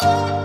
you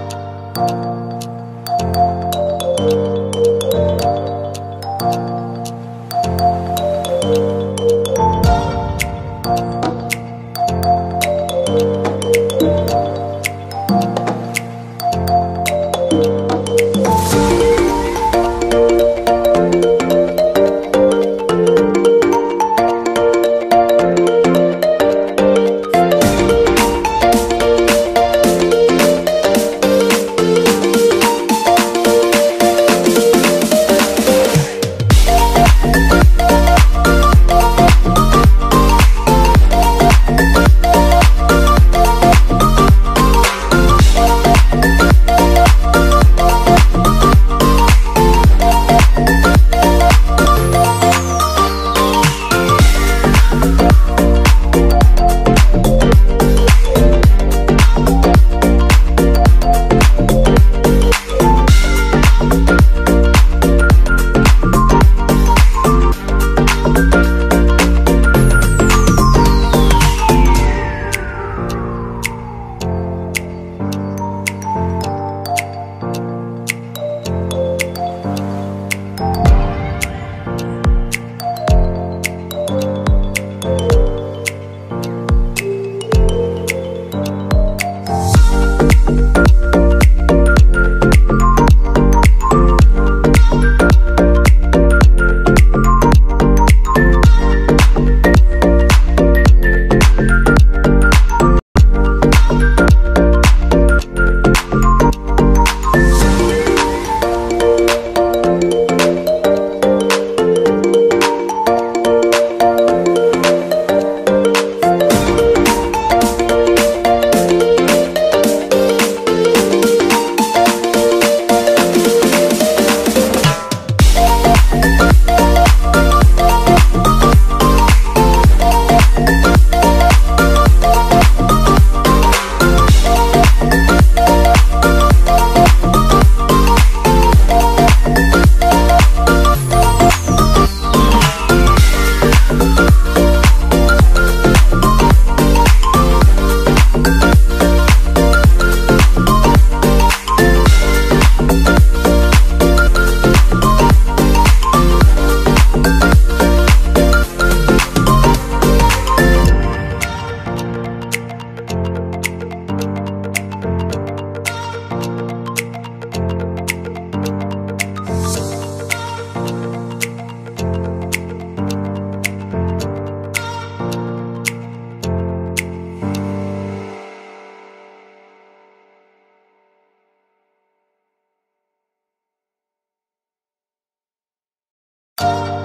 Oh,